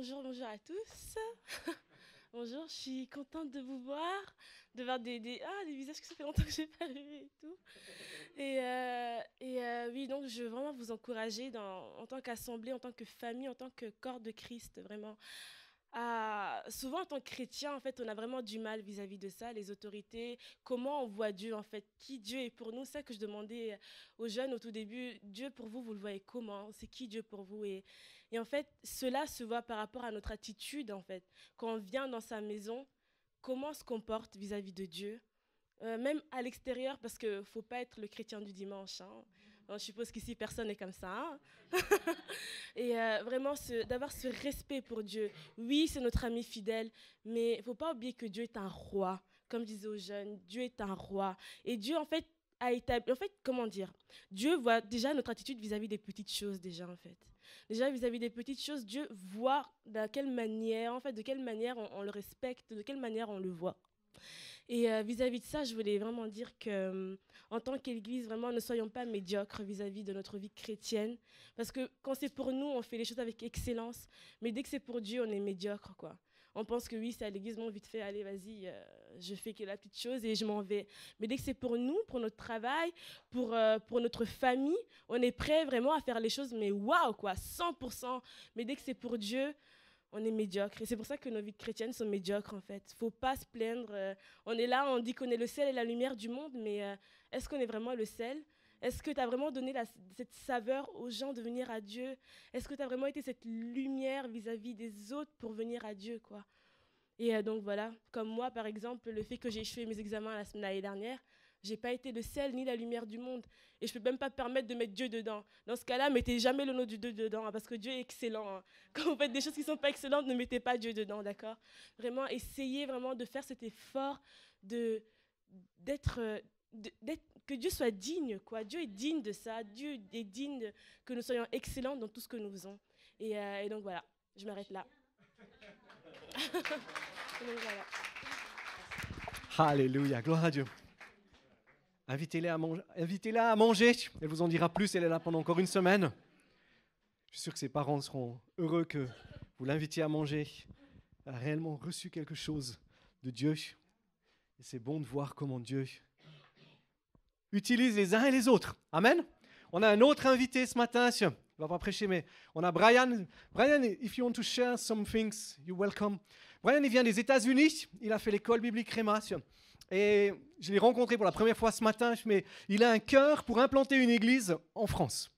bonjour, bonjour à tous. bonjour, je suis contente de vous voir, de voir des, ah, des visages que ça fait longtemps que je n'ai pas vu et tout. Et, euh, euh, oui, donc je veux vraiment vous encourager en tant qu'assemblée, en tant que famille, en tant que corps de Christ, vraiment. Ah, souvent en tant que chrétien, en fait, on a vraiment du mal vis-à-vis de ça, les autorités, comment on voit Dieu, en fait, qui Dieu est pour nous? C'est ça que je demandais aux jeunes au tout début. Dieu pour vous, vous le voyez comment? C'est qui Dieu pour vous? Et, en fait, cela se voit par rapport à notre attitude, en fait. Quand on vient dans sa maison, comment on se comporte vis-à-vis de Dieu, euh, même à l'extérieur, parce qu'il ne faut pas être le chrétien du dimanche. Hein. Je suppose qu'ici, personne n'est comme ça. Hein. et euh, vraiment, d'avoir ce respect pour Dieu. Oui, c'est notre ami fidèle, mais il ne faut pas oublier que Dieu est un roi. Comme disait aux jeunes, Dieu est un roi. Et Dieu, en fait, a établi... En fait, comment dire? Dieu voit déjà notre attitude vis-à-vis des petites choses, déjà, en fait. Déjà, vis-à-vis des petites choses, Dieu voit de quelle manière, en fait, de quelle manière on, le respecte, de quelle manière on le voit. Et euh, vis-à-vis de ça, je voulais vraiment dire que, euh, en tant qu'Église, vraiment, ne soyons pas médiocres vis-à-vis de notre vie chrétienne, parce que quand c'est pour nous, on fait les choses avec excellence, mais dès que c'est pour Dieu, on est médiocre, quoi. On pense que oui, c'est à l'église, bon, vite fait, allez, vas-y, euh, je fais que la petite chose et je m'en vais. Mais dès que c'est pour nous, pour notre travail, pour, pour notre famille, on est prêt vraiment à faire les choses, mais waouh, quoi, 100%. Mais dès que c'est pour Dieu, on est médiocre. Et c'est pour ça que nos vies chrétiennes sont médiocres, en fait. faut pas se plaindre. Euh, on est là, on dit qu'on est le sel et la lumière du monde, mais est-ce qu'on est vraiment le sel est-ce que tu as vraiment donné cette saveur aux gens de venir à Dieu? Est-ce que tu as vraiment été cette lumière vis-à-vis des autres pour venir à Dieu quoi? Et euh, donc voilà, comme moi par exemple, le fait que j'ai échoué mes examens la semaine dernière, j'ai pas été le sel ni la lumière du monde. Et je peux même pas permettre de mettre Dieu dedans. Dans ce cas-là, mettez jamais le nom du Dieu dedans, hein, parce que Dieu est excellent. Hein. Quand vous faites des choses qui sont pas excellentes, ne mettez pas Dieu dedans, d'accord? Vraiment, essayez vraiment de faire cet effort de d'être que Dieu soit digne, quoi. Dieu est digne de ça. Dieu est digne que nous soyons excellents dans tout ce que nous faisons. Et, euh, donc voilà, je m'arrête là. Alléluia, gloire à Dieu. Invitez-la à, manger. Elle vous en dira plus. Elle est là pendant encore une semaine. Je suis sûr que ses parents seront heureux que vous l'invitiez à manger. Elle a réellement reçu quelque chose de Dieu. C'est bon de voir comment Dieu utilise les uns et les autres. Amen. On a un autre invité ce matin. Il va pas prêcher, mais on a Brian. Brian, if you want to share some things, you're welcome. Brian, il vient des États-Unis. Il a fait l'école biblique Réma. Et je l'ai rencontré pour la première fois ce matin. Mais il a un cœur pour implanter une église en France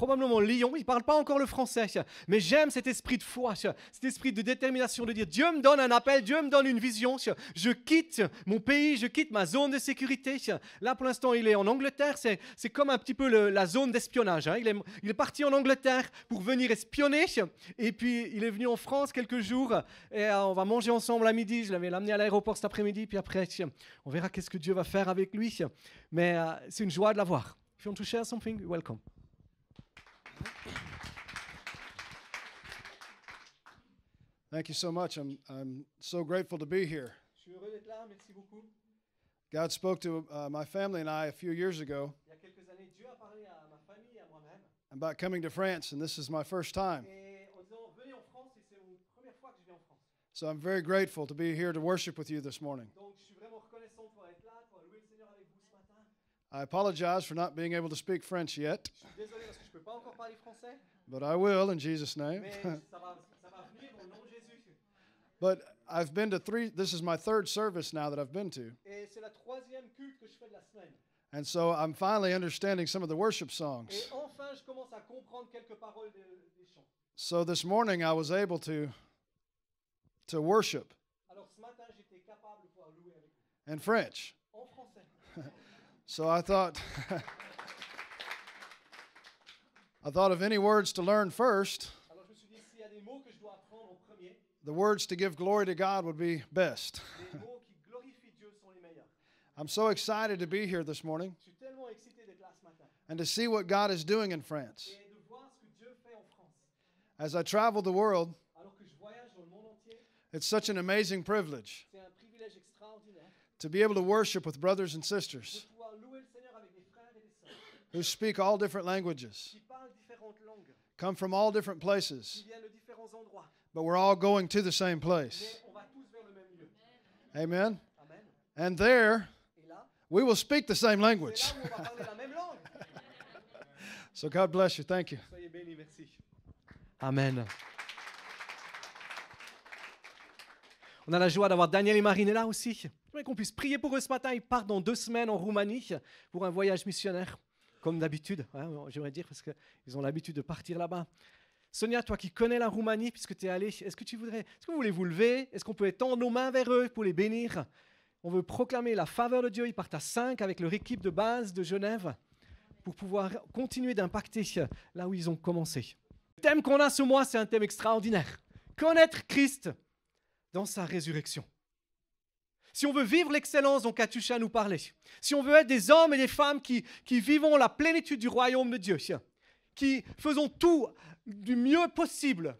probablement Lyon, il ne parle pas encore le français, mais j'aime cet esprit de foi, cet esprit de détermination de dire Dieu me donne un appel, Dieu me donne une vision, je quitte mon pays, je quitte ma zone de sécurité. Là pour l'instant il est en Angleterre, c'est comme un petit peu la zone d'espionnage. Hein. Il, est, parti en Angleterre pour venir espionner, et puis il est venu en France quelques jours, et euh, on va manger ensemble à midi, je l'avais l'amené à l'aéroport cet après-midi, puis après on verra qu'est-ce que Dieu va faire avec lui, mais euh, c'est une joie de l'avoir. If you want to share something, welcome. Thank you so much. I'm, I'm so grateful to be here. God spoke to uh, my family and I a few years ago about coming to France, and this is my first time. So I'm very grateful to be here to worship with you this morning. I apologize for not being able to speak French yet. But I will in Jesus' name. but I've been to three, this is my third service now that I've been to. And so I'm finally understanding some of the worship songs. So this morning I was able to, to worship in French. So I thought. I thought of any words to learn first. The words to give glory to God would be best. I'm so excited to be here this morning and to see what God is doing in France. As I travel the world, it's such an amazing privilege to be able to worship with brothers and sisters who speak all different languages, come from all different places, but we're all going to the same place. Mais on va tous vers le même lieu. Amen. Amen. And there, we will speak the same language. là où on va parler la même langue. So God bless you. Thank you. Soyez bénis, merci. Amen. On a la joie d'avoir Daniel et Marine là aussi. J'aimerais qu'on puisse prier pour eux ce matin. Ils partent dans deux semaines en Roumanie pour un voyage missionnaire, comme d'habitude. hein, J'aimerais dire parce qu'ils ont l'habitude de partir là-bas. Sonia, toi qui connais la Roumanie, puisque tu es allée, est-ce que tu voudrais, est-ce que vous voulez vous lever? Est-ce qu'on peut étendre nos mains vers eux pour les bénir? On veut proclamer la faveur de Dieu. Ils partent à 5 avec leur équipe de base de Genève pour pouvoir continuer d'impacter là où ils ont commencé. Le thème qu'on a ce mois, c'est un thème extraordinaire. Connaître Christ dans sa résurrection. Si on veut vivre l'excellence dont Katusha nous parlait, si on veut être des hommes et des femmes qui, qui vivons la plénitude du royaume de Dieu, qui faisons tout du mieux possible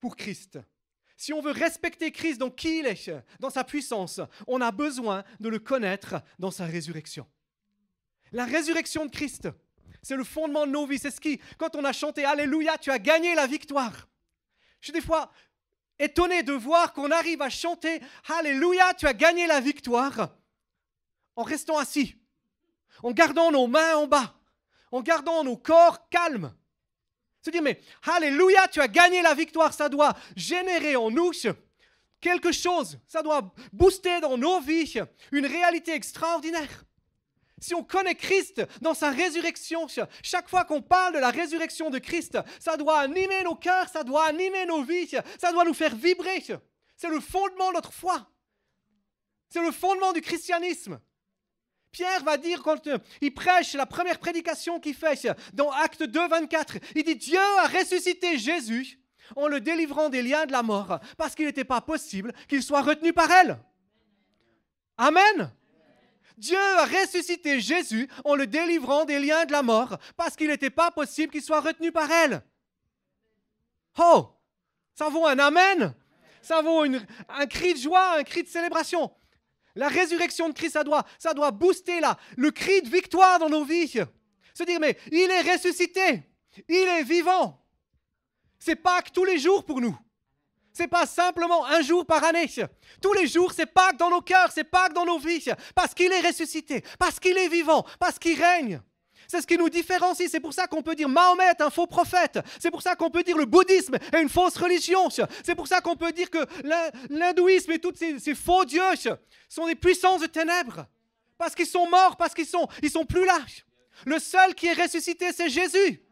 pour Christ, si on veut respecter Christ dans qui il est, dans sa puissance, on a besoin de le connaître dans sa résurrection. La résurrection de Christ, c'est le fondement de nos vies. C'est ce qui, quand on a chanté Alléluia, tu as gagné la victoire. Je suis des fois étonné de voir qu'on arrive à chanter Alléluia, tu as gagné la victoire en restant assis, en gardant nos mains en bas, en gardant nos corps calmes. Se dire, mais Alléluia, tu as gagné la victoire, ça doit générer en nous quelque chose, ça doit booster dans nos vies une réalité extraordinaire. Si on connaît Christ dans sa résurrection, chaque fois qu'on parle de la résurrection de Christ, ça doit animer nos cœurs, ça doit animer nos vies, ça doit nous faire vibrer. C'est le fondement de notre foi. C'est le fondement du christianisme. Pierre va dire quand euh, il prêche la première prédication qu'il fait dans Acte 2, 24, il dit Dieu a ressuscité Jésus en le délivrant des liens de la mort parce qu'il n'était pas possible qu'il soit retenu par elle. Amen. Dieu a ressuscité Jésus en le délivrant des liens de la mort parce qu'il n'était pas possible qu'il soit retenu par elle. Oh, ça vaut un Amen. Ça vaut un cri de joie, un cri de célébration. La résurrection de Christ, ça doit, ça doit booster le cri de victoire dans nos vies. Se dire, mais il est ressuscité, il est vivant. C'est Pâques tous les jours pour nous. C'est pas simplement un jour par année. Tous les jours, c'est Pâques dans nos cœurs, c'est Pâques dans nos vies. Parce qu'il est ressuscité, parce qu'il est vivant, parce qu'il règne. C'est ce qui nous différencie. C'est pour ça qu'on peut dire Mahomet est un faux prophète. C'est pour ça qu'on peut dire le bouddhisme est une fausse religion. C'est pour ça qu'on peut dire que l'hin- l'hindouisme et tous ces, ces faux dieux sont des puissances de ténèbres. Parce qu'ils sont morts, parce qu'ils sont, ils sont plus là. Le seul qui est ressuscité, c'est Jésus.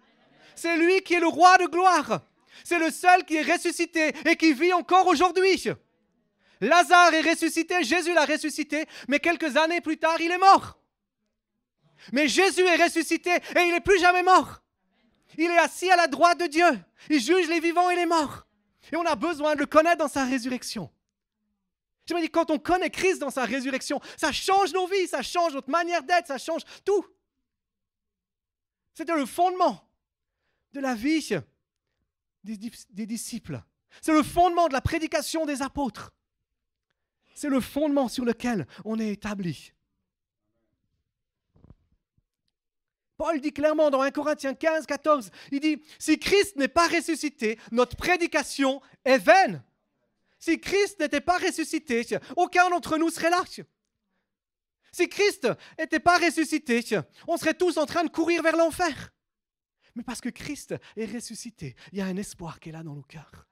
C'est lui qui est le roi de gloire. C'est le seul qui est ressuscité et qui vit encore aujourd'hui. Lazare est ressuscité, Jésus l'a ressuscité, mais quelques années plus tard, il est mort. Mais Jésus est ressuscité et il n'est plus jamais mort. Il est assis à la droite de Dieu. Il juge les vivants et les morts. Et on a besoin de le connaître dans sa résurrection. Je me dis, quand on connaît Christ dans sa résurrection, ça change nos vies, ça change notre manière d'être, ça change tout. C'était le fondement de la vie des, dis- des disciples. C'est le fondement de la prédication des apôtres. C'est le fondement sur lequel on est établi. Paul dit clairement dans 1 Corinthiens 15, 14, il dit, si Christ n'est pas ressuscité, notre prédication est vaine. Si Christ n'était pas ressuscité, aucun d'entre nous serait là. Si Christ n'était pas ressuscité, on serait tous en train de courir vers l'enfer. Mais parce que Christ est ressuscité, il y a un espoir qui est là dans nos cœurs.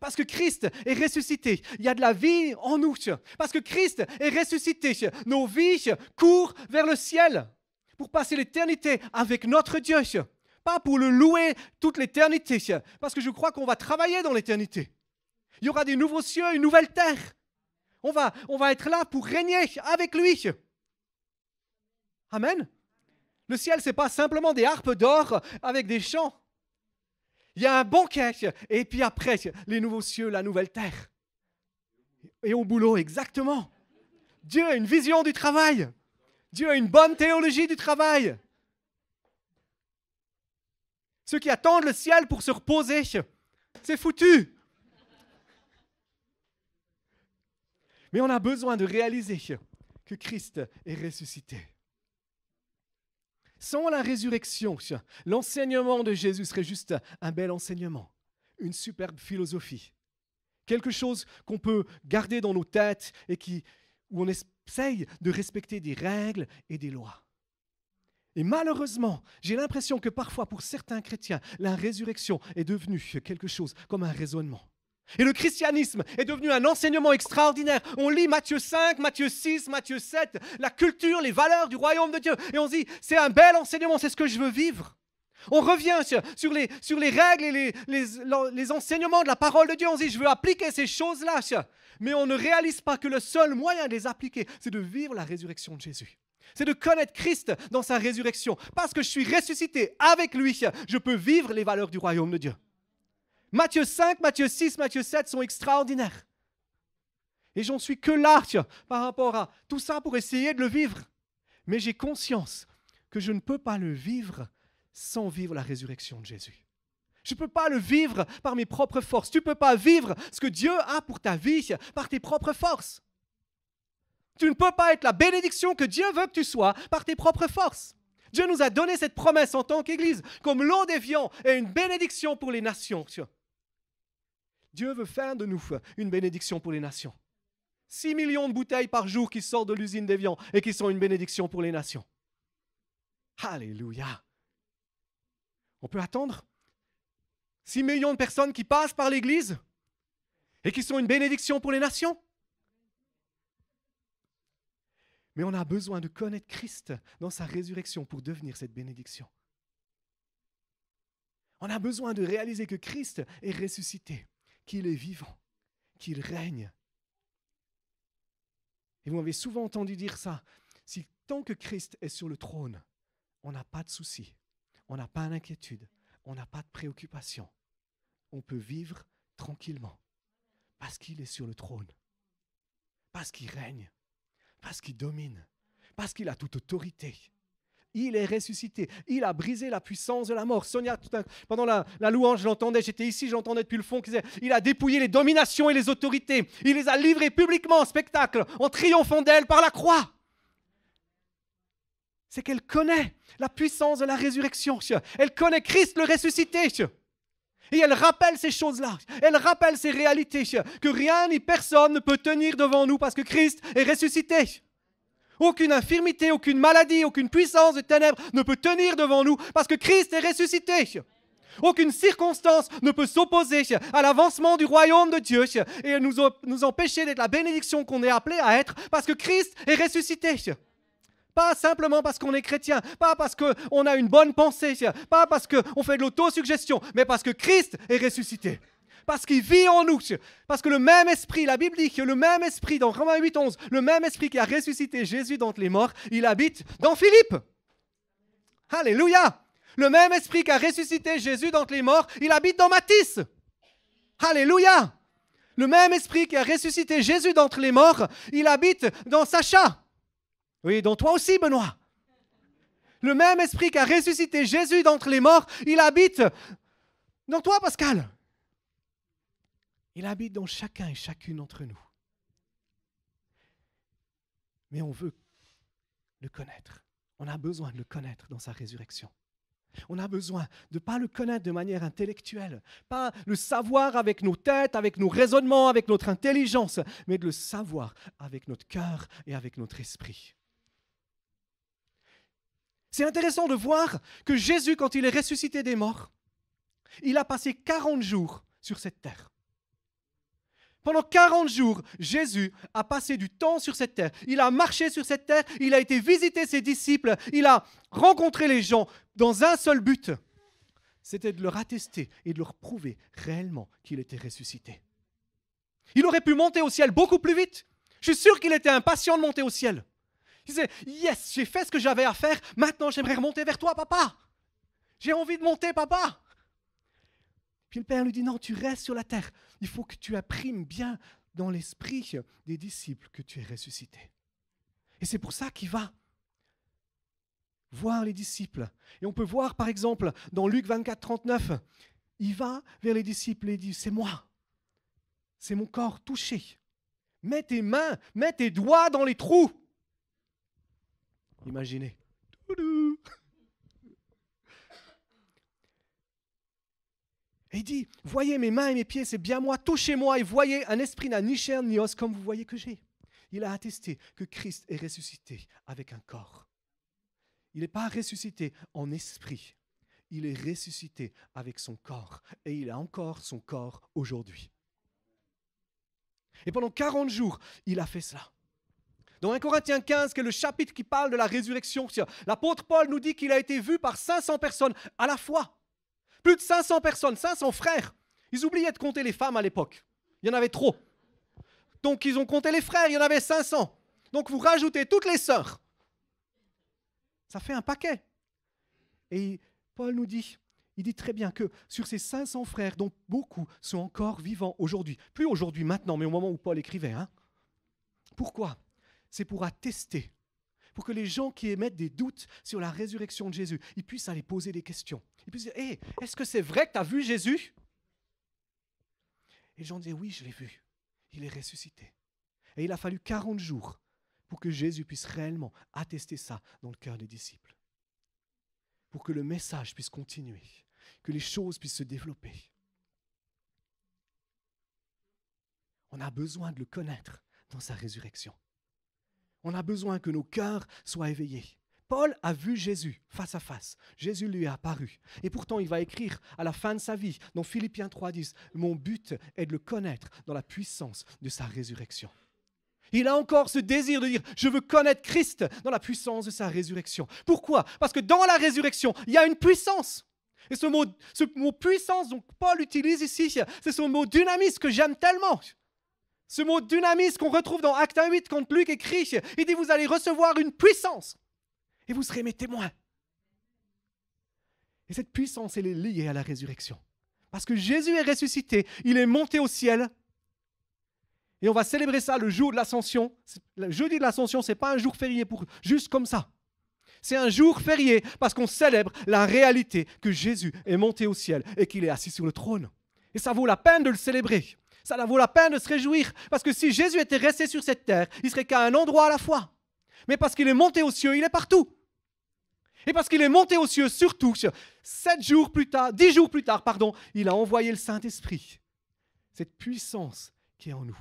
Parce que Christ est ressuscité, il y a de la vie en nous. Parce que Christ est ressuscité, nos vies courent vers le ciel pour passer l'éternité avec notre Dieu. Pas pour le louer toute l'éternité, parce que je crois qu'on va travailler dans l'éternité. Il y aura des nouveaux cieux, une nouvelle terre. On va, on va être là pour régner avec lui. Amen. Le ciel, c'est pas simplement des harpes d'or avec des chants. Il y a un banquet, et puis après, les nouveaux cieux, la nouvelle terre. Et au boulot, exactement. Dieu a une vision du travail. Dieu a une bonne théologie du travail. Ceux qui attendent le ciel pour se reposer, c'est foutu. Mais on a besoin de réaliser que Christ est ressuscité. Sans la résurrection, l'enseignement de Jésus serait juste un bel enseignement, une superbe philosophie. Quelque chose qu'on peut garder dans nos têtes et qui, où on essaye de respecter des règles et des lois. Et malheureusement, j'ai l'impression que parfois pour certains chrétiens, la résurrection est devenue quelque chose comme un raisonnement. Et le christianisme est devenu un enseignement extraordinaire. On lit Matthieu 5, Matthieu 6, Matthieu 7, la culture, les valeurs du royaume de Dieu. Et on se dit, c'est un bel enseignement, c'est ce que je veux vivre. On revient sur, les, règles et les, les, enseignements de la parole de Dieu. On se dit, je veux appliquer ces choses-là. Mais on ne réalise pas que le seul moyen de les appliquer, c'est de vivre la résurrection de Jésus. C'est de connaître Christ dans sa résurrection. Parce que je suis ressuscité avec lui, je peux vivre les valeurs du royaume de Dieu. Matthieu 5, Matthieu 6, Matthieu 7 sont extraordinaires. Et j'en suis que là par rapport à tout ça pour essayer de le vivre. Mais j'ai conscience que je ne peux pas le vivre sans vivre la résurrection de Jésus. Je ne peux pas le vivre par mes propres forces. Tu ne peux pas vivre ce que Dieu a pour ta vie par tes propres forces. Tu ne peux pas être la bénédiction que Dieu veut que tu sois par tes propres forces. Dieu nous a donné cette promesse en tant qu'Église, comme l'eau des viands est une bénédiction pour les nations. Dieu veut faire de nous une bénédiction pour les nations. 6 millions de bouteilles par jour qui sortent de l'usine d'Evian et qui sont une bénédiction pour les nations. Alléluia. On peut attendre? 6 millions de personnes qui passent par l'Église et qui sont une bénédiction pour les nations? Mais on a besoin de connaître Christ dans sa résurrection pour devenir cette bénédiction. On a besoin de réaliser que Christ est ressuscité, qu'il est vivant, qu'il règne. Et vous m'avez souvent entendu dire ça. Si tant que Christ est sur le trône, on n'a pas de soucis, on n'a pas d'inquiétude, on n'a pas de préoccupation. On peut vivre tranquillement parce qu'il est sur le trône, parce qu'il règne. Parce qu'il domine, parce qu'il a toute autorité. Il est ressuscité. Il a brisé la puissance de la mort. Sonia, pendant la, louange, je l'entendais, j'étais ici, j'entendais depuis le fond, qu'il disait, il a dépouillé les dominations et les autorités. Il les a livrées publiquement en spectacle, en triomphant d'elles par la croix. C'est qu'elle connaît la puissance de la résurrection. Elle connaît Christ le ressuscité. Et elle rappelle ces choses-là. Elle rappelle ces réalités. Que rien ni personne ne peut tenir devant nous parce que Christ est ressuscité. Aucune infirmité, aucune maladie, aucune puissance de ténèbres ne peut tenir devant nous parce que Christ est ressuscité. Aucune circonstance ne peut s'opposer à l'avancement du royaume de Dieu et nous, empêcher d'être la bénédiction qu'on est appelé à être parce que Christ est ressuscité. Pas simplement parce qu'on est chrétien, pas parce qu'on a une bonne pensée, pas parce qu'on fait de l'autosuggestion, mais parce que Christ est ressuscité. Parce qu'il vit en nous. Parce que le même esprit, la Bible dit que le même esprit dans Romains 8, 11, le même esprit qui a ressuscité Jésus d'entre les morts, il habite dans Philippe. Alléluia. Le même esprit qui a ressuscité Jésus d'entre les morts, il habite dans Matisse. Alléluia. Le même esprit qui a ressuscité Jésus d'entre les morts, il habite dans Sacha. Oui, dans toi aussi, Benoît. Le même esprit qui a ressuscité Jésus d'entre les morts, il habite dans toi, Pascal. Il habite dans chacun et chacune d'entre nous. Mais on veut le connaître. On a besoin de le connaître dans sa résurrection. On a besoin de ne pas le connaître de manière intellectuelle, pas le savoir avec nos têtes, avec nos raisonnements, avec notre intelligence, mais de le savoir avec notre cœur et avec notre esprit. C'est intéressant de voir que Jésus, quand il est ressuscité des morts, il a passé 40 jours sur cette terre. Pendant 40 jours, Jésus a passé du temps sur cette terre. Il a marché sur cette terre, il a été visiter ses disciples, il a rencontré les gens dans un seul but. C'était de leur attester et de leur prouver réellement qu'il était ressuscité. Il aurait pu monter au ciel beaucoup plus vite. Je suis sûr qu'il était impatient de monter au ciel. Il disait, yes, j'ai fait ce que j'avais à faire, maintenant j'aimerais remonter vers toi, papa. J'ai envie de monter, papa. Puis le Père lui dit, non, tu restes sur la terre. Il faut que tu imprimes bien dans l'esprit des disciples que tu es ressuscité. Et c'est pour ça qu'il va voir les disciples. Et on peut voir, par exemple, dans Luc 24, 39, il va vers les disciples et dit, c'est moi. C'est mon corps touché. Mets tes mains, mets tes doigts dans les trous. Imaginez. Et il dit, voyez mes mains et mes pieds, c'est bien moi, touchez-moi et voyez, un esprit n'a ni chair ni os comme vous voyez que j'ai. Il a attesté que Christ est ressuscité avec un corps. Il n'est pas ressuscité en esprit, il est ressuscité avec son corps et il a encore son corps aujourd'hui. Et pendant 40 jours, il a fait cela. Dans 1 Corinthiens 15, qui est le chapitre qui parle de la résurrection, l'apôtre Paul nous dit qu'il a été vu par 500 personnes à la fois. Plus de 500 personnes, 500 frères. Ils oubliaient de compter les femmes à l'époque. Il y en avait trop. Donc ils ont compté les frères, il y en avait 500. Donc vous rajoutez toutes les sœurs. Ça fait un paquet. Et Paul nous dit, il dit très bien que sur ces 500 frères, dont beaucoup sont encore vivants aujourd'hui, plus aujourd'hui maintenant, mais au moment où Paul écrivait, hein, pourquoi? C'est pour attester, pour que les gens qui émettent des doutes sur la résurrection de Jésus, ils puissent aller poser des questions. Ils puissent dire, hé, est-ce que c'est vrai que tu as vu Jésus? Et les gens oui, je l'ai vu. Il est ressuscité. Et il a fallu 40 jours pour que Jésus puisse réellement attester ça dans le cœur des disciples. Pour que le message puisse continuer, que les choses puissent se développer. On a besoin de le connaître dans sa résurrection. On a besoin que nos cœurs soient éveillés. Paul a vu Jésus face à face. Jésus lui est apparu. Et pourtant, il va écrire à la fin de sa vie, dans Philippiens 3.10, Mon but est de le connaître dans la puissance de sa résurrection. Il a encore ce désir de dire, je veux connaître Christ dans la puissance de sa résurrection. Pourquoi? Parce que dans la résurrection, il y a une puissance. Et ce mot, ce mot puissance, dont Paul utilise ici, c'est ce mot dynamis que j'aime tellement. Ce mot dynamis qu'on retrouve dans Acte 8 quand Luc écrit, il dit, vous allez recevoir une puissance et vous serez mes témoins. Et cette puissance, elle est liée à la résurrection. Parce que Jésus est ressuscité, il est monté au ciel, et on va célébrer ça le jour de l'ascension. Le jeudi de l'ascension, ce n'est pas un jour férié pour juste comme ça. C'est un jour férié parce qu'on célèbre la réalité que Jésus est monté au ciel et qu'il est assis sur le trône. Et ça vaut la peine de le célébrer. Ça vaut la peine de se réjouir. Parce que si Jésus était resté sur cette terre, il serait qu'à un endroit à la fois. Mais parce qu'il est monté aux cieux, il est partout. Et parce qu'il est monté aux cieux, surtout, sept jours plus tard, dix jours plus tard, pardon, il a envoyé le Saint-Esprit. Cette puissance qui est en nous.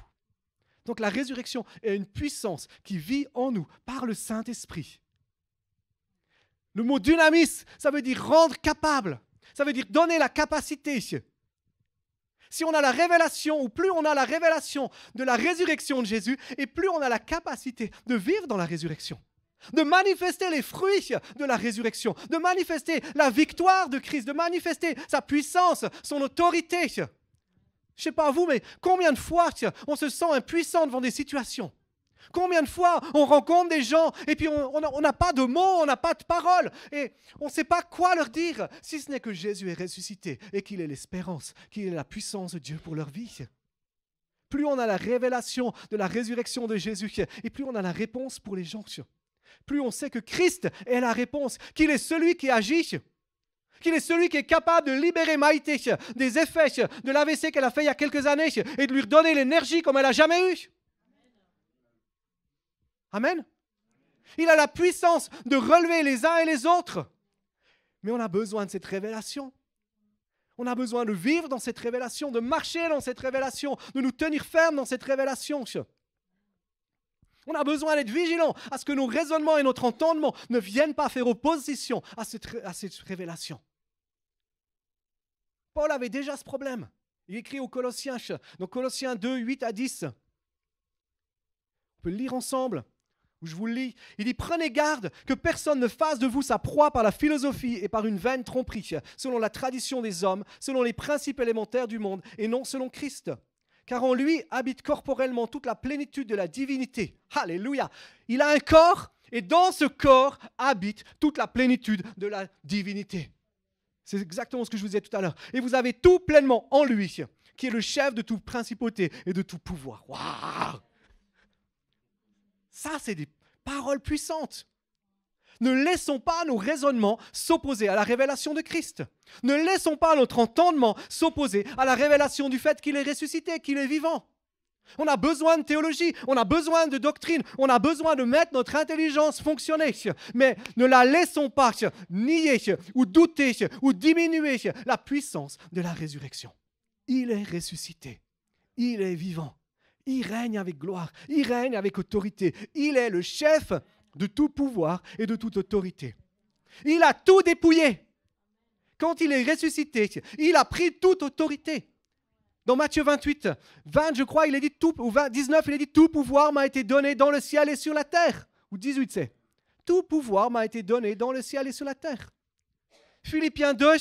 Donc la résurrection est une puissance qui vit en nous par le Saint-Esprit. Le mot dynamis, ça veut dire rendre capable. Ça veut dire donner la capacité. Si on a la révélation, ou plus on a la révélation de la résurrection de Jésus, et plus on a la capacité de vivre dans la résurrection, de manifester les fruits de la résurrection, de manifester la victoire de Christ, de manifester sa puissance, son autorité. Je sais pas vous, mais combien de fois on se sent impuissant devant des situations? Combien de fois on rencontre des gens et puis on n'a pas de mots, on n'a pas de paroles et on ne sait pas quoi leur dire si ce n'est que Jésus est ressuscité et qu'il est l'espérance, qu'il est la puissance de Dieu pour leur vie. Plus on a la révélation de la résurrection de Jésus et plus on a la réponse pour les gens. Plus on sait que Christ est la réponse, qu'il est celui qui agit qu'il est celui qui est capable de libérer Maïté des effets de l'AVC qu'elle a fait il y a quelques années et de lui redonner l'énergie comme elle n'a jamais eu. Amen. Il a la puissance de relever les uns et les autres. Mais on a besoin de cette révélation. On a besoin de vivre dans cette révélation, de marcher dans cette révélation, de nous tenir fermes dans cette révélation. On a besoin d'être vigilant à ce que nos raisonnements et notre entendement ne viennent pas faire opposition à cette, révélation. Paul avait déjà ce problème. Il écrit aux Colossiens, dans Colossiens 2, 8 à 10. On peut le lire ensemble. Je vous le lis. Il dit Prenez garde que personne ne fasse de vous sa proie par la philosophie et par une vaine tromperie, selon la tradition des hommes, selon les principes élémentaires du monde, et non selon Christ. Car en lui habite corporellement toute la plénitude de la divinité. Alléluia. Il a un corps, et dans ce corps habite toute la plénitude de la divinité. C'est exactement ce que je vous disais tout à l'heure. Et vous avez tout pleinement en lui, qui est le chef de toute principauté et de tout pouvoir. Waouh Ça, c'est des paroles puissantes. Ne laissons pas nos raisonnements s'opposer à la révélation de Christ. Ne laissons pas notre entendement s'opposer à la révélation du fait qu'il est ressuscité, qu'il est vivant. On a besoin de théologie, on a besoin de doctrine, on a besoin de mettre notre intelligence fonctionner. Mais ne la laissons pas nier ou douter ou diminuer la puissance de la résurrection. Il est ressuscité, il est vivant, il règne avec gloire, il règne avec autorité, il est le chef de tout pouvoir et de toute autorité. Il a tout dépouillé. Quand il est ressuscité, il a pris toute autorité. Dans Matthieu 28, 20, je crois, il est dit tout, ou 19, il est dit tout pouvoir m'a été donné dans le ciel et sur la terre. Ou 18, c'est tout pouvoir m'a été donné dans le ciel et sur la terre. Philippiens 2,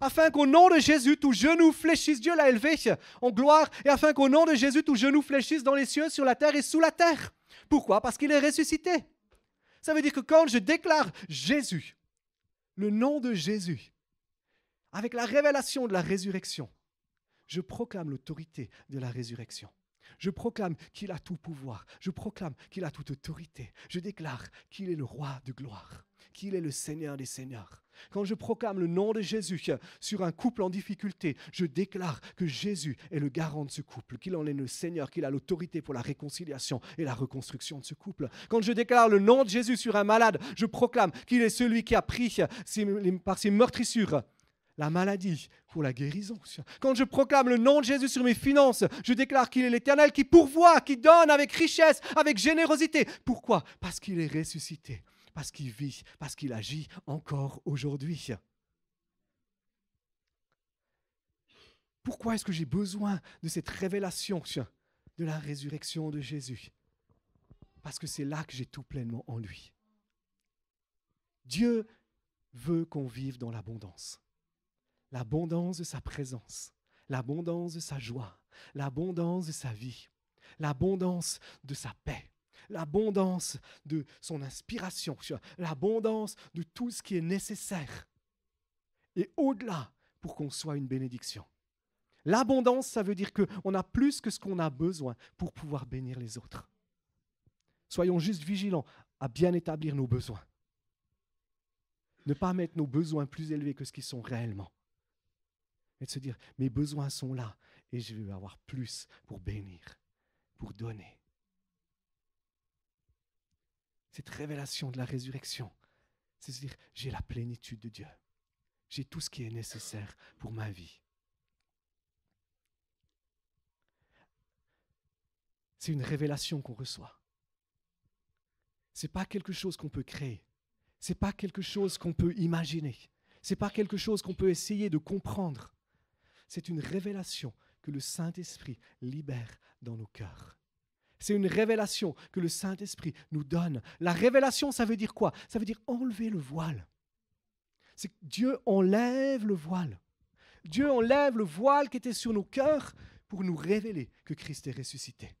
afin qu'au nom de Jésus, tout genou fléchisse, Dieu l'a élevé en gloire, et afin qu'au nom de Jésus, tout genou fléchisse dans les cieux, sur la terre et sous la terre. Pourquoi? Parce qu'il est ressuscité. Ça veut dire que quand je déclare Jésus, le nom de Jésus, avec la révélation de la résurrection, je proclame l'autorité de la résurrection. Je proclame qu'il a tout pouvoir. Je proclame qu'il a toute autorité. Je déclare qu'il est le roi de gloire, qu'il est le Seigneur des Seigneurs. Quand je proclame le nom de Jésus sur un couple en difficulté, je déclare que Jésus est le garant de ce couple, qu'il en est le Seigneur, qu'il a l'autorité pour la réconciliation et la reconstruction de ce couple. Quand je déclare le nom de Jésus sur un malade, je proclame qu'il est celui qui a pris par ses meurtrissures la maladie pour la guérison. Quand je proclame le nom de Jésus sur mes finances, je déclare qu'il est l'Éternel qui pourvoit, qui donne avec richesse, avec générosité. Pourquoi? Parce qu'il est ressuscité, parce qu'il vit, parce qu'il agit encore aujourd'hui. Pourquoi est-ce que j'ai besoin de cette révélation de la résurrection de Jésus? Parce que c'est là que j'ai tout pleinement en lui. Dieu veut qu'on vive dans l'abondance l'abondance de sa présence, l'abondance de sa joie, l'abondance de sa vie, l'abondance de sa paix, l'abondance de son inspiration, l'abondance de tout ce qui est nécessaire. Et au-delà, pour qu'on soit une bénédiction. L'abondance, ça veut dire qu'on a plus que ce qu'on a besoin pour pouvoir bénir les autres. Soyons juste vigilants à bien établir nos besoins. Ne pas mettre nos besoins plus élevés que ce qu'ils sont réellement mais de se dire, mes besoins sont là et je veux avoir plus pour bénir, pour donner. Cette révélation de la résurrection, c'est se dire, j'ai la plénitude de Dieu. J'ai tout ce qui est nécessaire pour ma vie. C'est une révélation qu'on reçoit. Ce n'est pas quelque chose qu'on peut créer. Ce n'est pas quelque chose qu'on peut imaginer. Ce n'est pas quelque chose qu'on peut essayer de comprendre. C'est une révélation que le Saint-Esprit libère dans nos cœurs. C'est une révélation que le Saint-Esprit nous donne. La révélation, ça veut dire quoi? Ça veut dire enlever le voile. C'est Dieu enlève le voile. Dieu enlève le voile qui était sur nos cœurs pour nous révéler que Christ est ressuscité.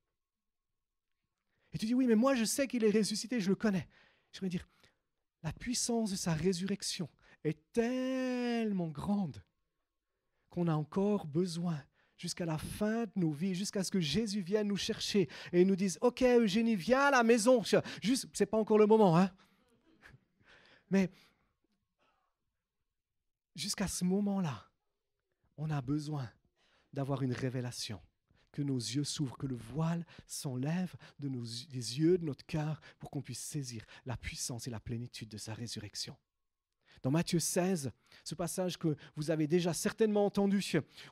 Et tu dis, oui, mais moi je sais qu'il est ressuscité, je le connais. Je veux dire, la puissance de sa résurrection est tellement grande qu'on a encore besoin jusqu'à la fin de nos vies, jusqu'à ce que Jésus vienne nous chercher et nous dise Ok, Eugénie, viens à la maison. Juste, c'est pas encore le moment, hein. Mais jusqu'à ce moment-là, on a besoin d'avoir une révélation, que nos yeux s'ouvrent, que le voile s'enlève de nos, des yeux de notre cœur pour qu'on puisse saisir la puissance et la plénitude de sa résurrection. Dans Matthieu 16, ce passage que vous avez déjà certainement entendu,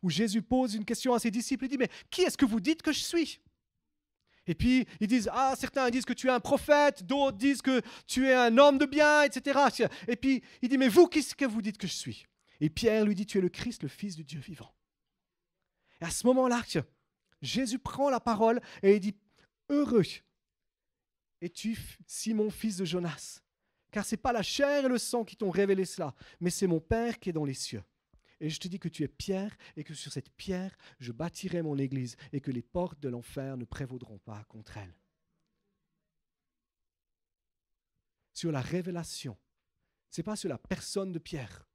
où Jésus pose une question à ses disciples, il dit, mais qui est-ce que vous dites que je suis? Et puis ils disent, ah, certains disent que tu es un prophète, d'autres disent que tu es un homme de bien, etc. Et puis il dit, mais vous, qu'est-ce que vous dites que je suis? Et Pierre lui dit, tu es le Christ, le Fils du Dieu vivant. Et à ce moment-là, Jésus prend la parole et il dit, heureux es-tu, Simon, fils de Jonas? Car ce n'est pas la chair et le sang qui t'ont révélé cela, mais c'est mon Père qui est dans les cieux. Et je te dis que tu es pierre et que sur cette pierre, je bâtirai mon église et que les portes de l'enfer ne prévaudront pas contre elle. Sur la révélation, ce n'est pas sur la personne de Pierre.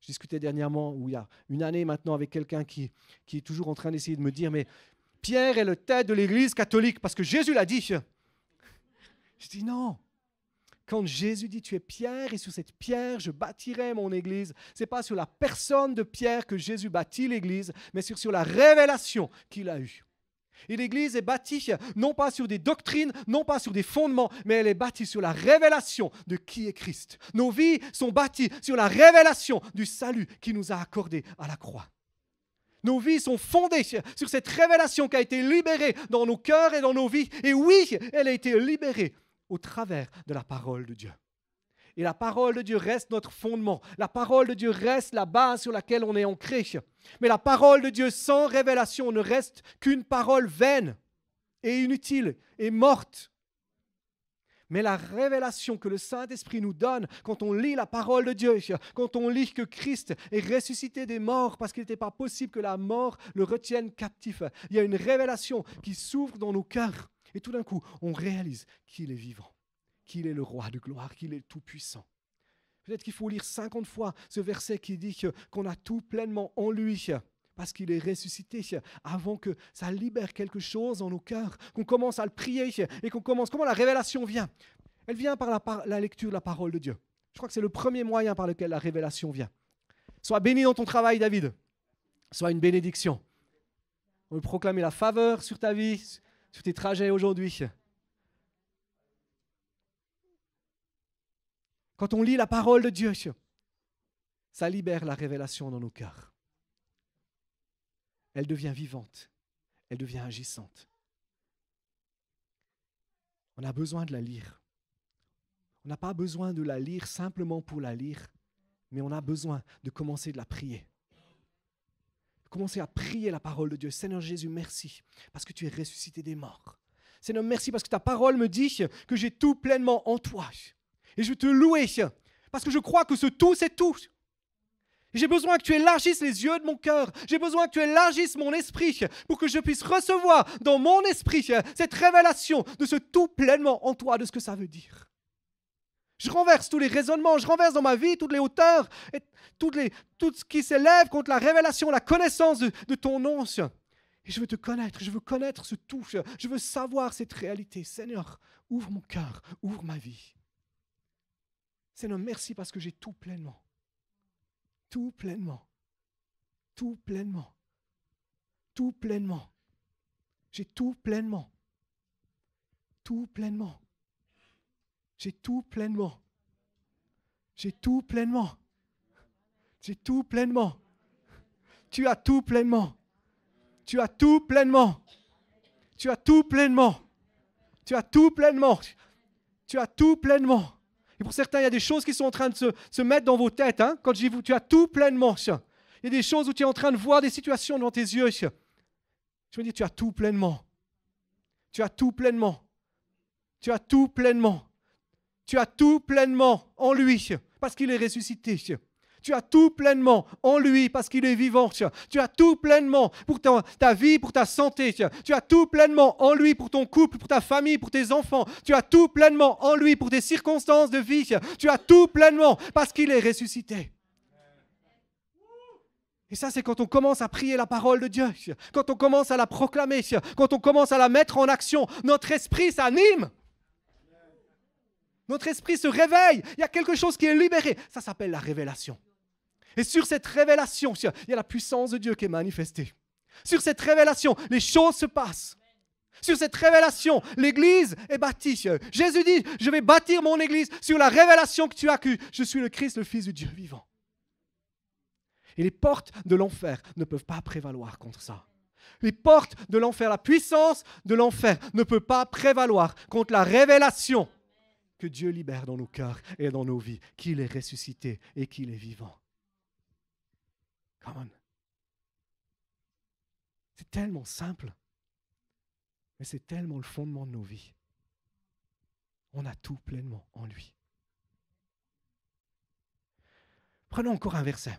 Je discutais dernièrement, ou il y a une année maintenant, avec quelqu'un qui, qui est toujours en train d'essayer de me dire, mais Pierre est le tête de l'église catholique parce que Jésus l'a dit. Je dis non, quand Jésus dit tu es pierre et sur cette pierre je bâtirai mon église, c'est pas sur la personne de Pierre que Jésus bâtit l'église, mais sur, sur la révélation qu'il a eue. Et l'Église est bâtie non pas sur des doctrines, non pas sur des fondements, mais elle est bâtie sur la révélation de qui est Christ. Nos vies sont bâties sur la révélation du salut qui nous a accordé à la croix. Nos vies sont fondées sur cette révélation qui a été libérée dans nos cœurs et dans nos vies. Et oui, elle a été libérée au travers de la parole de Dieu. Et la parole de Dieu reste notre fondement. La parole de Dieu reste la base sur laquelle on est ancré. Mais la parole de Dieu sans révélation ne reste qu'une parole vaine et inutile et morte. Mais la révélation que le Saint-Esprit nous donne quand on lit la parole de Dieu, quand on lit que Christ est ressuscité des morts parce qu'il n'était pas possible que la mort le retienne captif, il y a une révélation qui s'ouvre dans nos cœurs. Et tout d'un coup, on réalise qu'il est vivant qu'il est le roi de gloire, qu'il est tout-puissant. Peut-être qu'il faut lire 50 fois ce verset qui dit qu'on a tout pleinement en lui parce qu'il est ressuscité, avant que ça libère quelque chose en nos cœurs, qu'on commence à le prier et qu'on commence. Comment la révélation vient? Elle vient par la, par la, lecture de la parole de Dieu. Je crois que c'est le premier moyen par lequel la révélation vient. Sois béni dans ton travail, David. Sois une bénédiction. On veut proclamer la faveur sur ta vie, sur tes trajets aujourd'hui. Quand on lit la parole de Dieu, ça libère la révélation dans nos cœurs. Elle devient vivante, elle devient agissante. On a besoin de la lire. On n'a pas besoin de la lire simplement pour la lire, mais on a besoin de commencer de la prier. Commencer à prier la parole de Dieu. Seigneur Jésus, merci parce que tu es ressuscité des morts. Seigneur, merci parce que ta parole me dit que j'ai tout pleinement en toi. Et je te louer, parce que je crois que ce tout, c'est tout. J'ai besoin que tu élargisses les yeux de mon cœur. J'ai besoin que tu élargisses mon esprit pour que je puisse recevoir dans mon esprit cette révélation de ce tout pleinement en toi, de ce que ça veut dire. Je renverse tous les raisonnements, je renverse dans ma vie toutes les hauteurs, et tout ce qui s'élève contre la révélation, la connaissance de, ton nom. Et je veux te connaître, je veux connaître ce tout, je veux savoir cette réalité. Seigneur, ouvre mon cœur, ouvre ma vie. Seigneur, merci parce que j'ai tout pleinement. Tout pleinement. Tout pleinement. Tout pleinement. J'ai tout pleinement. Tout pleinement. J'ai tout pleinement. J'ai tout pleinement. J'ai tout pleinement. Tu as tout pleinement. Tu as tout pleinement. Tu as tout pleinement. Tu as tout pleinement. Tu as tout pleinement. Et pour certains, il y a des choses qui sont en train de se, mettre dans vos têtes. Hein. Quand je dis vous, tu as tout pleinement. Il y a des choses où tu es en train de voir des situations dans tes yeux. Je me dis, tu as tout pleinement. Tu as tout pleinement. Tu as tout pleinement. Tu as tout pleinement en lui parce qu'il est ressuscité. Tu as tout pleinement en lui parce qu'il est vivant. Tu as tout pleinement pour ta, vie, pour ta santé. Tu as tout pleinement en lui pour ton couple, pour ta famille, pour tes enfants. Tu as tout pleinement en lui pour tes circonstances de vie. Tu as tout pleinement parce qu'il est ressuscité. Et ça, c'est quand on commence à prier la parole de Dieu, quand on commence à la proclamer, quand on commence à la mettre en action, notre esprit s'anime. Notre esprit se réveille. Il y a quelque chose qui est libéré. Ça s'appelle la révélation. Et sur cette révélation, il y a la puissance de Dieu qui est manifestée. Sur cette révélation, les choses se passent. Sur cette révélation, l'Église est bâtie. Jésus dit, je vais bâtir mon Église sur la révélation que tu as que je suis le Christ, le Fils de Dieu vivant. Et les portes de l'enfer ne peuvent pas prévaloir contre ça. Les portes de l'enfer, la puissance de l'enfer ne peut pas prévaloir contre la révélation que Dieu libère dans nos cœurs et dans nos vies, qu'il est ressuscité et qu'il est vivant. C'est tellement simple, mais c'est tellement le fondement de nos vies. On a tout pleinement en lui. Prenons encore un verset.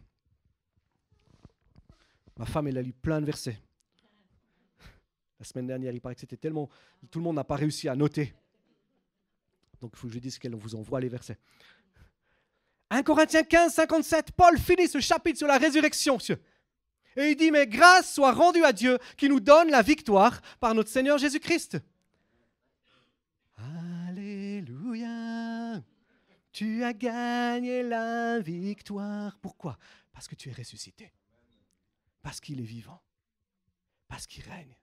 Ma femme, elle a lu plein de versets. La semaine dernière, il paraît que c'était tellement... Tout le monde n'a pas réussi à noter. Donc il faut que je dise qu'elle vous envoie les versets. 1 Corinthiens 15, 57, Paul finit ce chapitre sur la résurrection. Et il dit, mais grâce soit rendue à Dieu qui nous donne la victoire par notre Seigneur Jésus-Christ. Alléluia. Tu as gagné la victoire. Pourquoi? Parce que tu es ressuscité. Parce qu'il est vivant. Parce qu'il règne.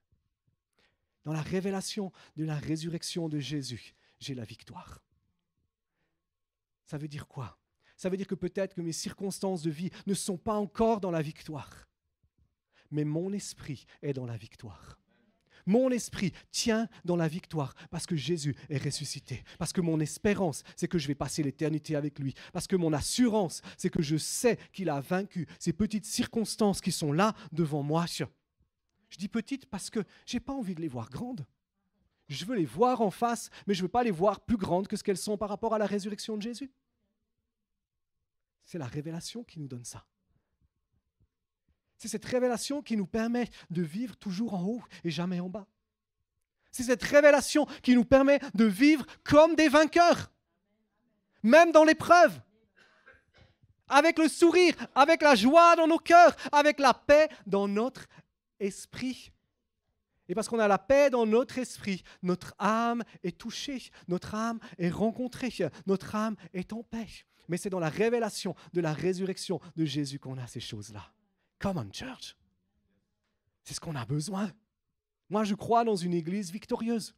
Dans la révélation de la résurrection de Jésus, j'ai la victoire. Ça veut dire quoi? Ça veut dire que peut-être que mes circonstances de vie ne sont pas encore dans la victoire, mais mon esprit est dans la victoire. Mon esprit tient dans la victoire parce que Jésus est ressuscité. Parce que mon espérance, c'est que je vais passer l'éternité avec lui. Parce que mon assurance, c'est que je sais qu'il a vaincu ces petites circonstances qui sont là devant moi. Je dis petites parce que je n'ai pas envie de les voir grandes. Je veux les voir en face, mais je ne veux pas les voir plus grandes que ce qu'elles sont par rapport à la résurrection de Jésus. C'est la révélation qui nous donne ça. C'est cette révélation qui nous permet de vivre toujours en haut et jamais en bas. C'est cette révélation qui nous permet de vivre comme des vainqueurs, même dans l'épreuve, avec le sourire, avec la joie dans nos cœurs, avec la paix dans notre esprit. Et parce qu'on a la paix dans notre esprit, notre âme est touchée, notre âme est rencontrée, notre âme est en paix. Mais c'est dans la révélation de la résurrection de Jésus qu'on a ces choses-là. Come on, church. C'est ce qu'on a besoin. Moi, je crois dans une église victorieuse.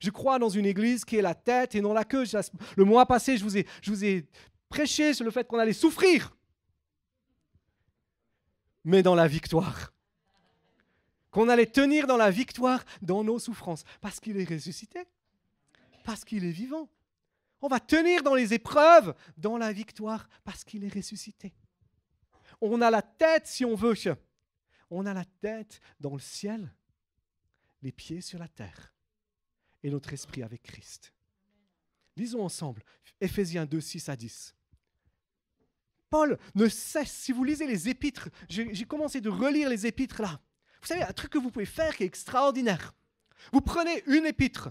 Je crois dans une église qui est la tête et non la queue. Le mois passé, je vous ai, je vous ai prêché sur le fait qu'on allait souffrir, mais dans la victoire. Qu'on allait tenir dans la victoire dans nos souffrances, parce qu'il est ressuscité, parce qu'il est vivant. On va tenir dans les épreuves, dans la victoire, parce qu'il est ressuscité. On a la tête, si on veut. On a la tête dans le ciel, les pieds sur la terre et notre esprit avec Christ. Lisons ensemble Ephésiens 2, 6 à 10. Paul ne cesse, si vous lisez les épîtres, j'ai commencé de relire les épîtres là. Vous savez, un truc que vous pouvez faire qui est extraordinaire. Vous prenez une épître,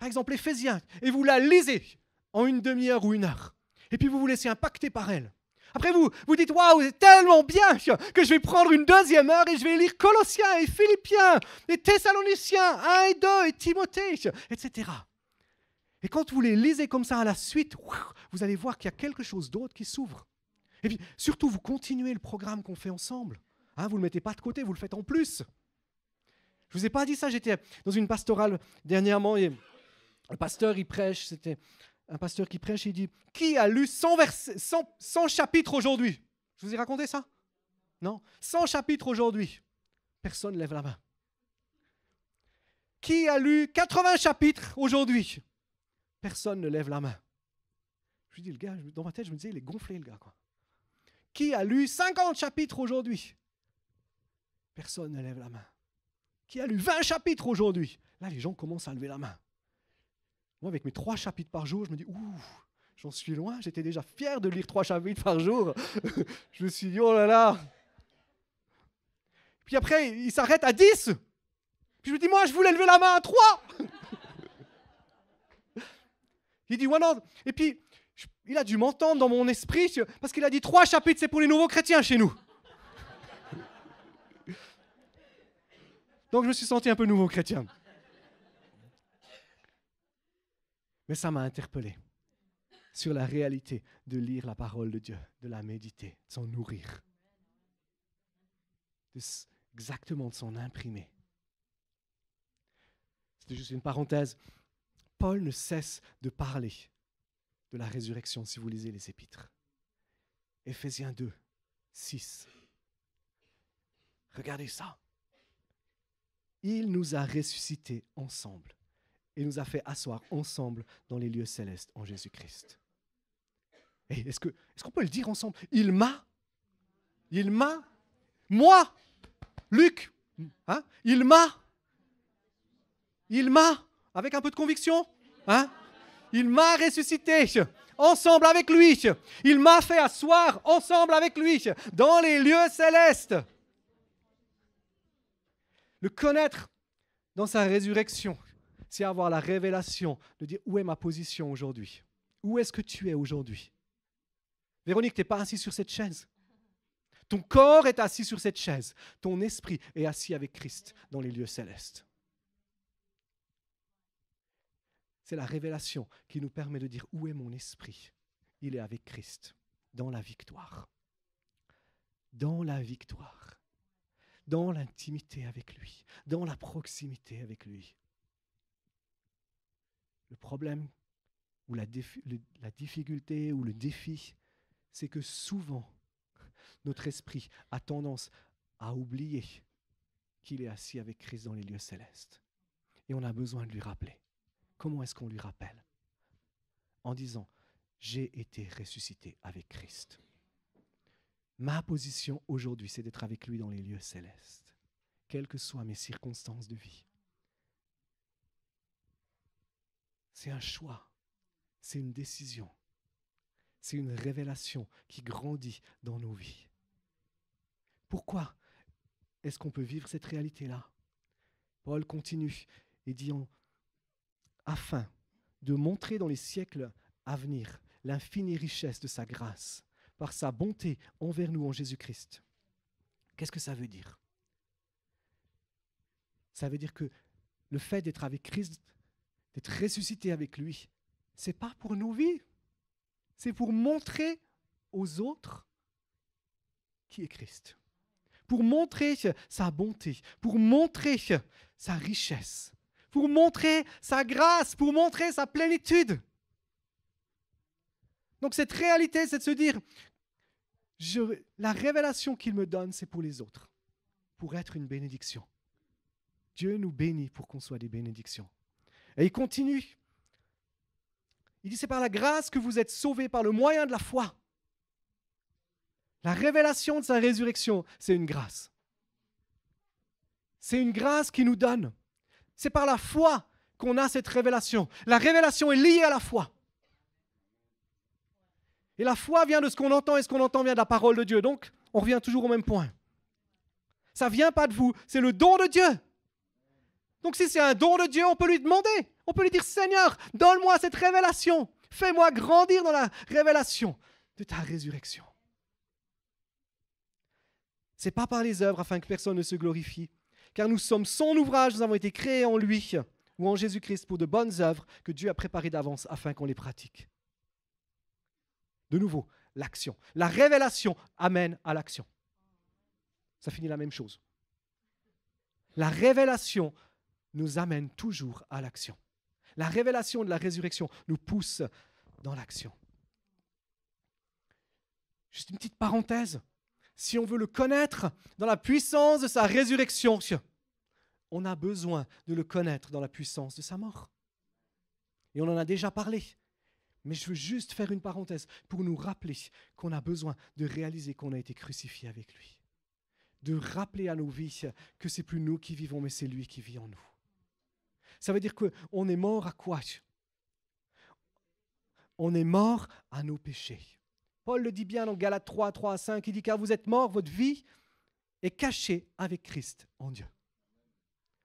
par exemple Ephésiens, et vous la lisez en une demi-heure ou une heure. Et puis vous vous laissez impacter par elle. Après, vous vous dites Waouh, c'est tellement bien que je vais prendre une deuxième heure et je vais lire Colossiens et Philippiens et Thessaloniciens 1 et 2 et Timothée, etc. Et quand vous les lisez comme ça à la suite, vous allez voir qu'il y a quelque chose d'autre qui s'ouvre. Et puis, surtout, vous continuez le programme qu'on fait ensemble. Hein, vous ne le mettez pas de côté, vous le faites en plus. Je ne vous ai pas dit ça, j'étais dans une pastorale dernièrement et le pasteur, il prêche, c'était un pasteur qui prêche, il dit Qui a lu 100, versets, 100, chapitres aujourd'hui? Je vous ai raconté ça? Non 100 chapitres aujourd'hui? Personne ne lève la main. Qui a lu 80 chapitres aujourd'hui? Personne ne lève la main. Je lui dis, le gars, dans ma tête, je me disais, il est gonflé, le gars. Quoi. Qui a lu 50 chapitres aujourd'hui? Personne ne lève la main. Qui a lu 20 chapitres aujourd'hui? Là, les gens commencent à lever la main. Moi, avec mes trois chapitres par jour, je me dis, ouh, j'en suis loin. J'étais déjà fier de lire trois chapitres par jour. je me suis dit, oh là là. Puis après, il s'arrête à 10. Puis je me dis, moi, je voulais lever la main à 3. il dit, ouais, non. Et puis, il a dû m'entendre dans mon esprit parce qu'il a dit trois chapitres, c'est pour les nouveaux chrétiens chez nous. Donc je me suis senti un peu nouveau chrétien. Mais ça m'a interpellé sur la réalité de lire la parole de Dieu, de la méditer, de s'en nourrir, exactement de s'en imprimer. C'était juste une parenthèse. Paul ne cesse de parler de la résurrection si vous lisez les épîtres. Éphésiens 2, 6. Regardez ça. Il nous a ressuscités ensemble et nous a fait asseoir ensemble dans les lieux célestes en Jésus-Christ. est-ce qu'on peut le dire ensemble? Il m'a, il m'a, moi, Luc, hein, il m'a, il m'a, avec un peu de conviction, hein, il m'a ressuscité ensemble avec lui. Il m'a fait asseoir ensemble avec lui dans les lieux célestes. Le connaître dans sa résurrection, c'est avoir la révélation de dire où est ma position aujourd'hui? Où est-ce que tu es aujourd'hui? Véronique, tu n'es pas assis sur cette chaise. Ton corps est assis sur cette chaise. Ton esprit est assis avec Christ dans les lieux célestes. C'est la révélation qui nous permet de dire où est mon esprit? Il est avec Christ, dans la victoire. Dans la victoire. Dans l'intimité avec lui, dans la proximité avec lui. Le problème ou la, difficulté ou le défi, c'est que souvent, notre esprit a tendance à oublier qu'il est assis avec Christ dans les lieux célestes. Et on a besoin de lui rappeler. Comment est-ce qu'on lui rappelle? En disant, j'ai été ressuscité avec Christ. Ma position aujourd'hui, c'est d'être avec lui dans les lieux célestes, quelles que soient mes circonstances de vie. C'est un choix, c'est une décision, c'est une révélation qui grandit dans nos vies. Pourquoi est-ce qu'on peut vivre cette réalité-là? Paul continue et dit afin de montrer dans les siècles à venir l'infinie richesse de sa grâce par sa bonté envers nous en Jésus-Christ. Qu'est-ce que ça veut dire? Ça veut dire que le fait d'être avec Christ, d'être ressuscité avec lui, c'est pas pour nos vies, c'est pour montrer aux autres qui est Christ. Pour montrer sa bonté, pour montrer sa richesse, pour montrer sa grâce, pour montrer sa plénitude. Donc cette réalité, c'est de se dire, la révélation qu'il me donne, c'est pour les autres, pour être une bénédiction. Dieu nous bénit pour qu'on soit des bénédictions. Et il continue. Il dit, c'est par la grâce que vous êtes sauvés par le moyen de la foi. La révélation de sa résurrection, c'est une grâce. C'est une grâce qui nous donne. C'est par la foi qu'on a cette révélation. La révélation est liée à la foi. Et la foi vient de ce qu'on entend et ce qu'on entend vient de la parole de Dieu. Donc, on revient toujours au même point. Ça vient pas de vous, c'est le don de Dieu. Donc si c'est un don de Dieu, on peut lui demander, on peut lui dire Seigneur, donne-moi cette révélation. Fais-moi grandir dans la révélation de ta résurrection. C'est pas par les œuvres afin que personne ne se glorifie, car nous sommes son ouvrage, nous avons été créés en lui ou en Jésus-Christ pour de bonnes œuvres que Dieu a préparées d'avance afin qu'on les pratique. De nouveau, l'action. La révélation amène à l'action. Ça finit la même chose. La révélation nous amène toujours à l'action. La révélation de la résurrection nous pousse dans l'action. Juste une petite parenthèse. Si on veut le connaître dans la puissance de sa résurrection, on a besoin de le connaître dans la puissance de sa mort. Et on en a déjà parlé. Mais je veux juste faire une parenthèse pour nous rappeler qu'on a besoin de réaliser qu'on a été crucifié avec lui. De rappeler à nos vies que c'est plus nous qui vivons, mais c'est lui qui vit en nous. Ça veut dire qu'on est mort à quoi? On est mort à nos péchés. Paul le dit bien dans Galates 3, 3 à 5, il dit car vous êtes morts, votre vie est cachée avec Christ en Dieu.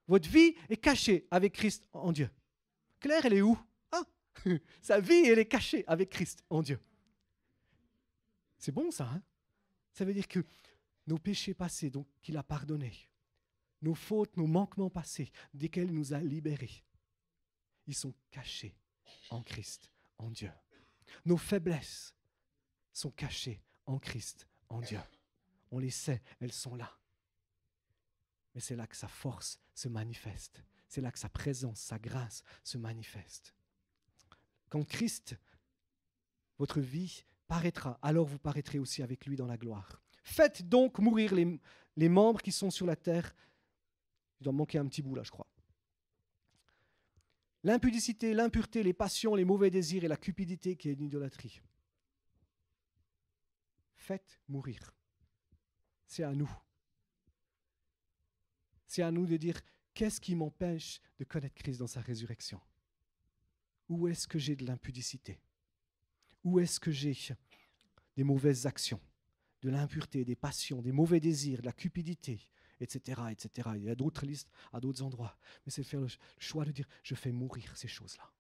Votre vie est cachée avec Christ en Dieu. Claire, elle est où? Sa vie, elle est cachée avec Christ en Dieu. C'est bon ça, hein? Ça veut dire que nos péchés passés, donc qu'il a pardonnés, nos fautes, nos manquements passés, desquels il nous a libérés, ils sont cachés en Christ, en Dieu. Nos faiblesses sont cachées en Christ, en Dieu. On les sait, elles sont là. Mais c'est là que sa force se manifeste. C'est là que sa présence, sa grâce se manifeste. Quand Christ, votre vie, paraîtra, alors vous paraîtrez aussi avec lui dans la gloire. Faites donc mourir les, membres qui sont sur la terre. Il doit manquer un petit bout là, je crois. L'impudicité, l'impureté, les passions, les mauvais désirs et la cupidité qui est une idolâtrie. Faites mourir. C'est à nous. C'est à nous de dire qu'est-ce qui m'empêche de connaître Christ dans sa résurrection? Où est-ce que j'ai de l'impudicité? Où est-ce que j'ai des mauvaises actions, de l'impureté, des passions, des mauvais désirs, de la cupidité, etc., etc. Il y a d'autres listes à d'autres endroits. Mais c'est faire le choix de dire, je fais mourir ces choses-là.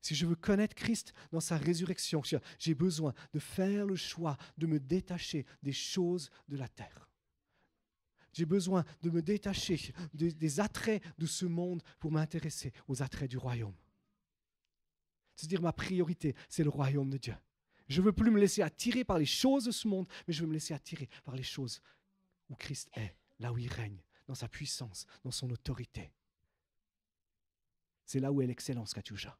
Si je veux connaître Christ dans sa résurrection, j'ai besoin de faire le choix de me détacher des choses de la terre. J'ai besoin de me détacher des attraits de ce monde pour m'intéresser aux attraits du royaume. C'est dire ma priorité, c'est le royaume de Dieu. Je ne veux plus me laisser attirer par les choses de ce monde, mais je veux me laisser attirer par les choses où Christ est là où il règne, dans sa puissance, dans son autorité. C'est là où est l'excellence, Katyusha.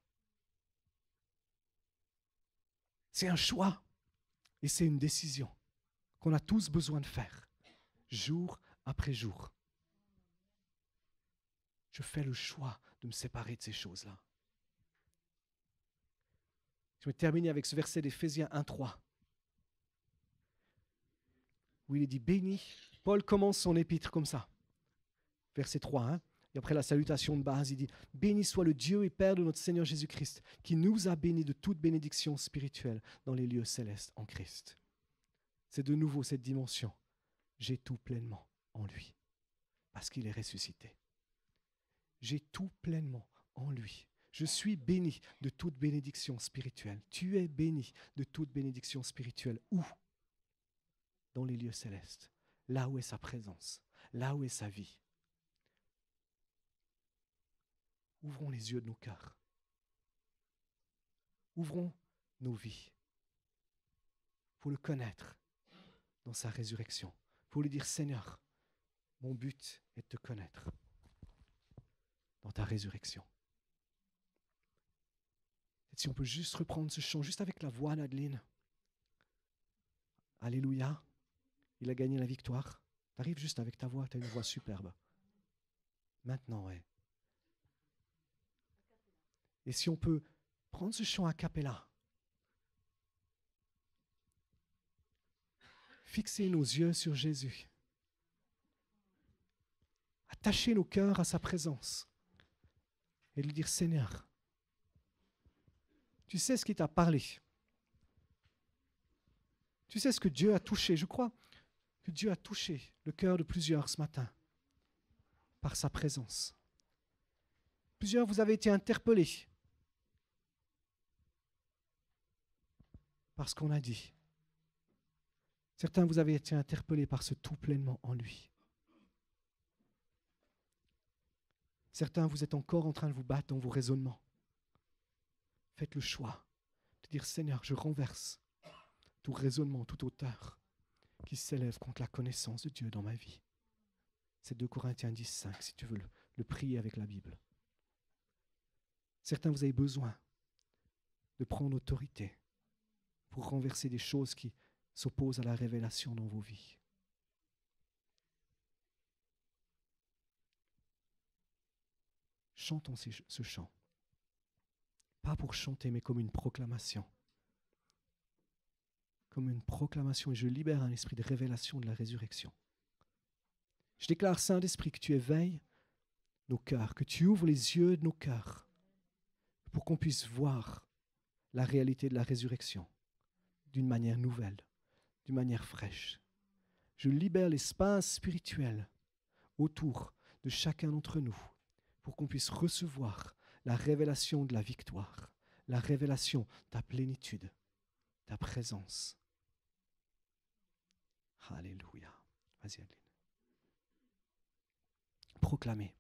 C'est un choix et c'est une décision qu'on a tous besoin de faire, jour après jour. Je fais le choix de me séparer de ces choses-là. Je vais terminer avec ce verset d'Éphésiens 1.3 où il dit béni. Paul commence son épître comme ça. Verset 3. Hein. et après la salutation de base, il dit Béni soit le Dieu et Père de notre Seigneur Jésus-Christ, qui nous a bénis de toute bénédiction spirituelle dans les lieux célestes en Christ. C'est de nouveau cette dimension. J'ai tout pleinement en lui, parce qu'il est ressuscité. J'ai tout pleinement en lui. Je suis béni de toute bénédiction spirituelle. Tu es béni de toute bénédiction spirituelle. Où? Dans les lieux célestes. Là où est sa présence. Là où est sa vie. Ouvrons les yeux de nos cœurs. Ouvrons nos vies pour le connaître dans sa résurrection. Pour lui dire, Seigneur, mon but est de te connaître dans ta résurrection si on peut juste reprendre ce chant, juste avec la voix d'Adeline. Alléluia. Il a gagné la victoire. T'arrives juste avec ta voix, tu as une voix superbe. Maintenant, ouais. Et si on peut prendre ce chant à capella, fixer nos yeux sur Jésus, attacher nos cœurs à sa présence et lui dire Seigneur, tu sais ce qui t'a parlé. Tu sais ce que Dieu a touché. Je crois que Dieu a touché le cœur de plusieurs ce matin par sa présence. Plusieurs, vous avez été interpellés par ce qu'on a dit. Certains, vous avez été interpellés par ce tout pleinement en lui. Certains, vous êtes encore en train de vous battre dans vos raisonnements. Faites le choix de dire Seigneur, je renverse tout raisonnement, toute hauteur qui s'élève contre la connaissance de Dieu dans ma vie. C'est 2 Corinthiens 10, 5, si tu veux le, le prier avec la Bible. Certains, vous avez besoin de prendre autorité pour renverser des choses qui s'opposent à la révélation dans vos vies. Chantons ce chant. Pas pour chanter, mais comme une proclamation. Comme une proclamation. Et je libère un esprit de révélation de la résurrection. Je déclare, Saint-Esprit, que tu éveilles nos cœurs, que tu ouvres les yeux de nos cœurs pour qu'on puisse voir la réalité de la résurrection d'une manière nouvelle, d'une manière fraîche. Je libère l'espace spirituel autour de chacun d'entre nous pour qu'on puisse recevoir la révélation de la victoire, la révélation de ta plénitude, ta présence. Alléluia. Vas-y, Adeline. Proclamez.